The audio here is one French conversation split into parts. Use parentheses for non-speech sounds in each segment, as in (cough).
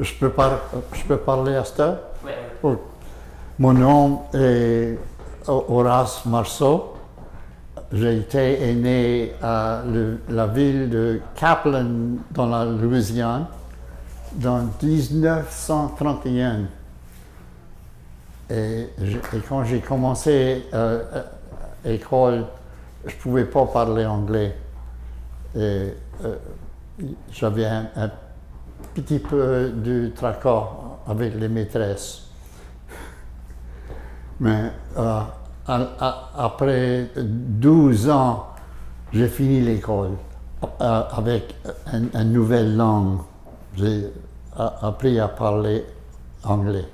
Je peux, par- je peux parler à heure? Ouais. Oh. Mon nom est Horace Marceau. J'ai été né à le- la ville de Kaplan, dans la Louisiane, dans 1931. Et, je- et quand j'ai commencé euh, euh, l'école, je ne pouvais pas parler anglais. Et euh, j'avais un, un petit peu de tracas avec les maîtresses. Mais euh, après 12 ans, j'ai fini l'école euh, avec une, nouvelle langue. J'ai appris à parler anglais.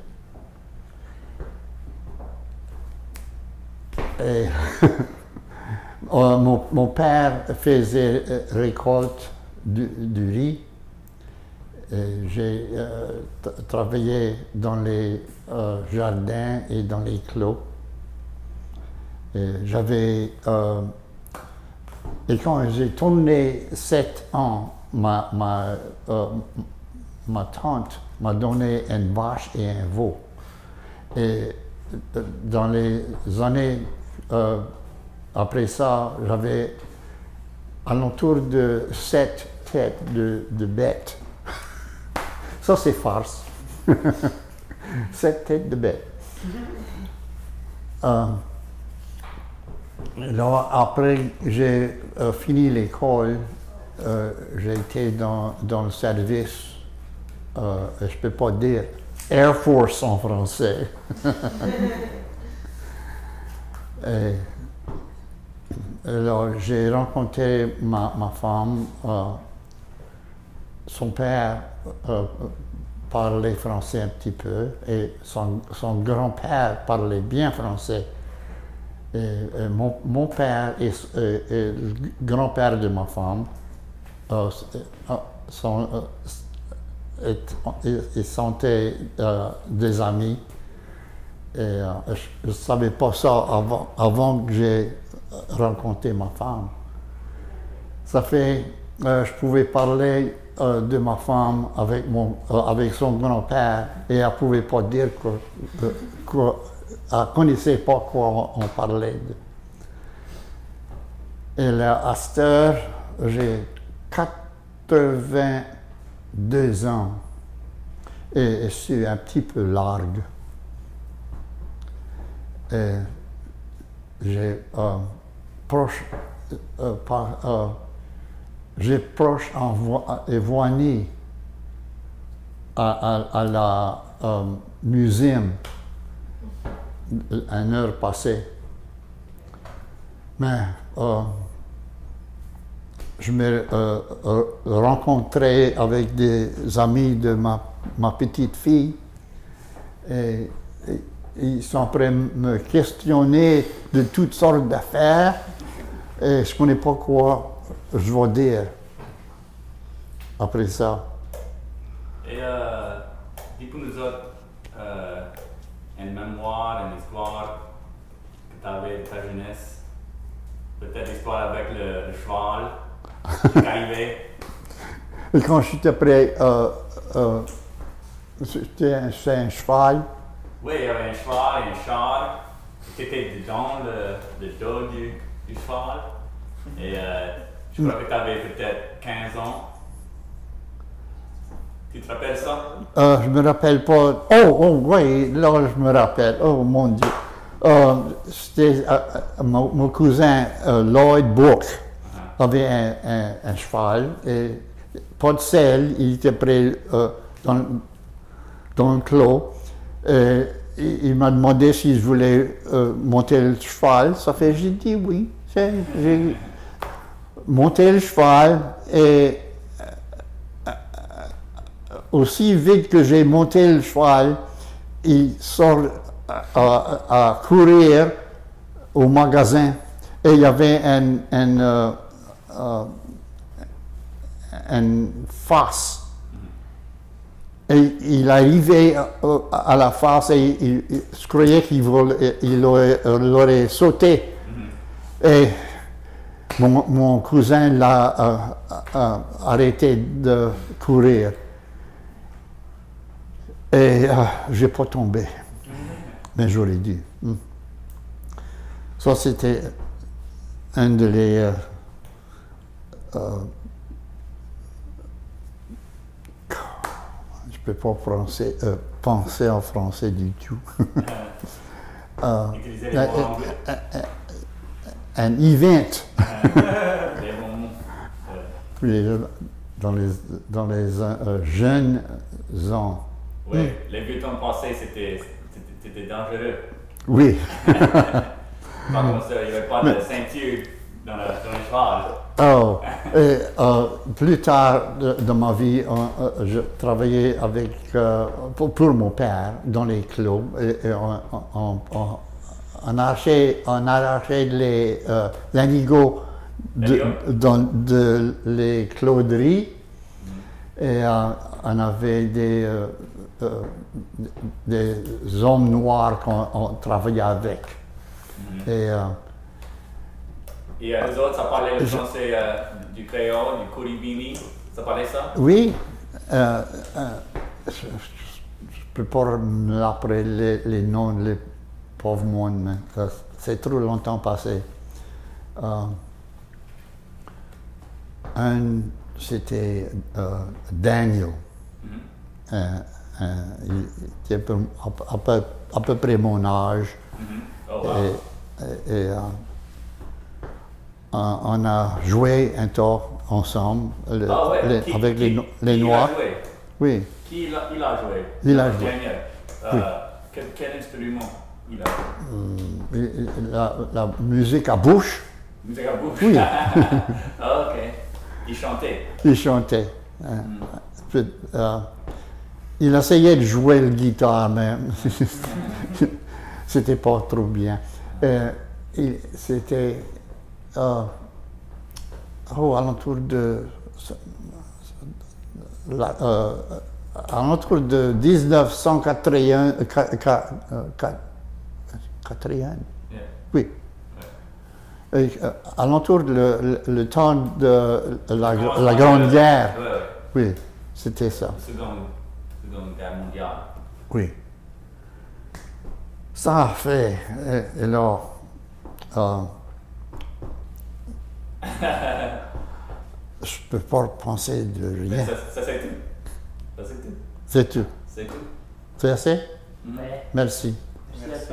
Et (laughs) euh, mon, père faisait récolte du, du riz. J'ai euh, travaillé dans les euh, jardins et dans les clos. J'avais. euh, et quand j'ai tourné 7 ans, ma, ma, ma tante m'a donné une vache et un veau. Et dans les années après ça, j'avais alentour de sept têtes de, de bêtes. Ça, c'est farce. (laughs) sept têtes de bêtes. Euh, là, après, j'ai euh, fini l'école. euh, j'ai été dans, dans le service, euh, je ne peux pas dire Air Force en français. (laughs) Alors, j'ai rencontré ma, ma femme. Euh, son père euh, parlait français un petit peu et son, grand-père parlait bien français. Mon, père et, le grand-père de ma femme euh, euh, sont, euh, ils sont euh, des amis. Euh, je ne savais pas ça avant, avant que j'ai rencontré ma femme. Ça fait, euh, je pouvais parler euh, de ma femme avec, mon, euh, avec son grand-père et elle ne pouvait pas dire quoi- elle ne connaissait pas quoi on, parlait. de. Et là, à cette heure, j'ai 82 ans et je suis un petit peu largue. Et j'ai proche, j'ai proche Évoigny à, à- la euh, une heure passée. Mais euh, je me euh, rencontrais avec des amis de ma, ma petite fille et, et ils sont prêts à me questionner de toutes sortes d'affaires et je ne connais pas quoi je vais dire après ça. Et euh, dis pour nous autres euh, une mémoire, une histoire que tu avais de ta jeunesse. Peut-être l'histoire avec le, le cheval qui est arrivé. Et (laughs) quand j'étais prêt, euh, euh, c'était un, c'est un cheval. Oui, il y avait un cheval et un char. Tu étais dedans le, le dos du, du cheval. Et euh, je crois que tu avais peut-être 15 ans. Tu te rappelles ça? Euh, je me rappelle pas. Oh, oh, oui, là, je me rappelle. Oh, mon Dieu. Euh, C'était euh, euh, mon, mon cousin Lloyd Bourke avait un, un- un cheval et pas de selle, il était prêt dans, dans le clos. Et il, il m'a demandé si je voulais monter le cheval. Ça fait, j'ai dit oui. J'ai monté le cheval et aussi vite que j'ai monté le cheval, il sort à, à- à courir au magasin et il y avait un, un, euh, euh, une face. Et il arrivait à, à la face et il, il- je croyais qu'il l'aurait sauté. Et mon, mon cousin l'a euh, euh, arrêté de courir. Et euh, j'ai pas tombé. Mais j'aurais dû. Hmm. Ça, c'était un de les. euh, euh, je peux pas penser, euh, penser en français du tout. (laughs) Euh, euh, un event (laughs) dans les, dans les euh, jeunes ans. Oui, les vieux temps passés, c'était dangereux. Oui. (laughs) Par contre, il n'y avait pas de ceinture dans, la, dans les chevals. Oh, (laughs) et, euh, plus tard de, de ma vie, euh, je travaillais avec, pour, pour mon père dans les clubs. Et, et on, on, on- on arrachait, on arrachait les euh, de, dans de les cloderies. Et euh, on avait des, euh, euh, des hommes noirs qu'on on travaillait avec. Et, euh, Et euh, les autres, ça parlait le français du créole, du kuribini. Ça parlait ça? Oui, je ne peux pas me rappeler les, les noms pauvres mondes, mais euh, c'est trop longtemps passé. Euh, un, c'était euh, Daniel. Euh, euh, il était peu- à, à peu, à peu près mon âge. Oh, wow. Et, et- et, euh, on, a joué un temps ensemble le- Ah ouais, les- qui- avec les, qui- no- les qui Noirs. a joué? Oui, Qui il a, il a joué? Il a joué. Daniel. Euh, quel, quel instrument? Hmm. La, musique à bouche? Musique à bouche Oui. (laughs) Ah, ok. Il chantait. Il chantait. Hein. Hmm. Euh, il essayait de jouer le guitare, mais (laughs) c'était pas trop bien. Euh, c'était euh, oh, alentour de la, euh, alentour de 1981. Oui. Euh, alentour de le, temps de la, Grande Guerre. Oui, c'était ça. Seconde Guerre mondiale. Oui. Ça a fait. Et, et alors. Euh, (laughs) je peux pas penser de rien. Ça, c'est tout. C'est tout. C'est tout. C'est assez? Merci. Merci.